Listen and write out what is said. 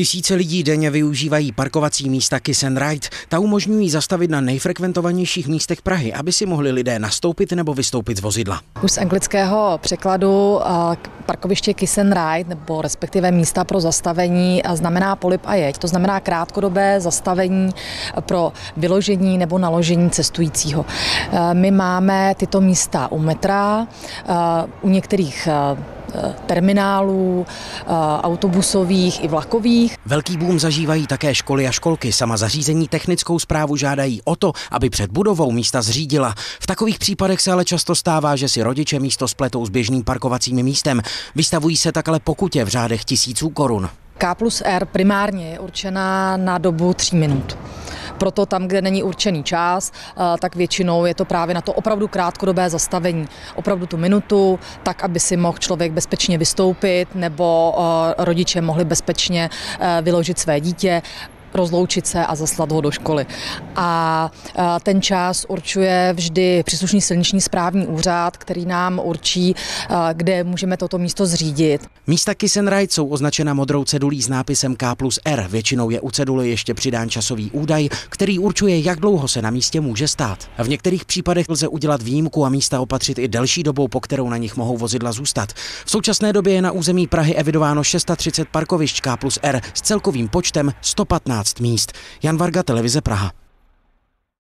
Tisíce lidí denně využívají parkovací místa Kiss and Ride. Ta umožňují zastavit na nejfrekventovanějších místech Prahy, aby si mohli lidé nastoupit nebo vystoupit z vozidla. Už z anglického překladu parkoviště Kiss and Ride, nebo respektive místa pro zastavení, znamená polip a jeď. To znamená krátkodobé zastavení pro vyložení nebo naložení cestujícího. My máme tyto místa u metra, u některých terminálů, autobusových i vlakových. Velký boom zažívají také školy a školky. Sama zařízení technickou zprávu žádají o to, aby před budovou místa zřídila. V takových případech se ale často stává, že si rodiče místo spletou s běžným parkovacím místem. Vystavují se tak ale pokutě v řádech tisíců korun. K plus R primárně je určená na dobu tří minut. Proto tam, kde není určený čas, tak většinou je to právě na to opravdu krátkodobé zastavení. Opravdu tu minutu, tak, aby si mohl člověk bezpečně vystoupit nebo rodiče mohli bezpečně vyložit své dítě rozloučit se a zaslat ho do školy. A ten čas určuje vždy příslušný silniční správní úřad, který nám určí, kde můžeme toto místo zřídit. Místa Kiss and Ride jsou označena modrou cedulí s nápisem K plus R. Většinou je u ceduly ještě přidán časový údaj, který určuje, jak dlouho se na místě může stát. V některých případech lze udělat výjimku a místa opatřit i delší dobou, po kterou na nich mohou vozidla zůstat. V současné době je na území Prahy evidováno 630 parkovišť K plus R s celkovým počtem 115 míst. Jan Varga, televize Praha.